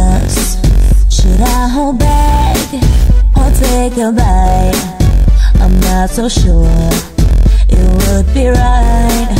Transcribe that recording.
us? Should I hold back or take a bite? I'm not so sure it would be right.